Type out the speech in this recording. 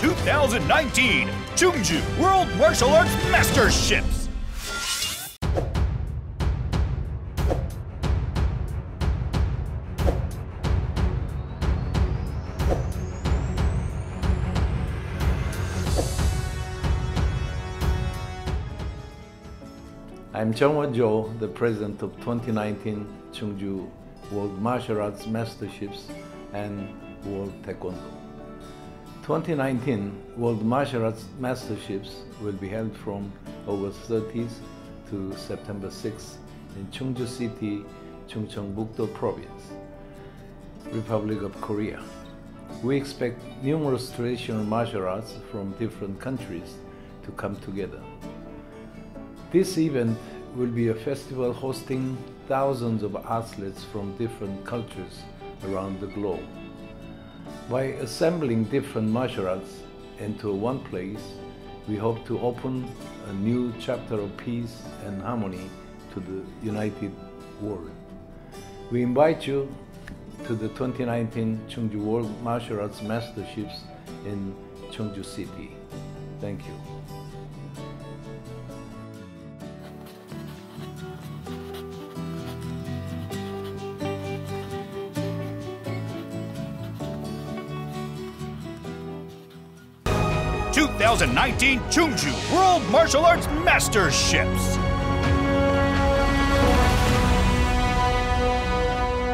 2019 Chungju World Martial Arts Masterships. I'm Chungwon Choue, the president of 2019 Chungju World Martial Arts Masterships and World Taekwondo. 2019 World Martial Arts Masterships will be held from August 30th to September 6th in Chungju City, Chungcheongbuk-do Province, Republic of Korea. We expect numerous traditional martial arts from different countries to come together. This event will be a festival hosting thousands of athletes from different cultures around the globe. By assembling different martial arts into one place, we hope to open a new chapter of peace and harmony to the united world. We invite you to the 2019 Chungju World Martial Arts Masterships in Chungju City. Thank you. Two thousand nineteen Chungju World Martial Arts Masterships.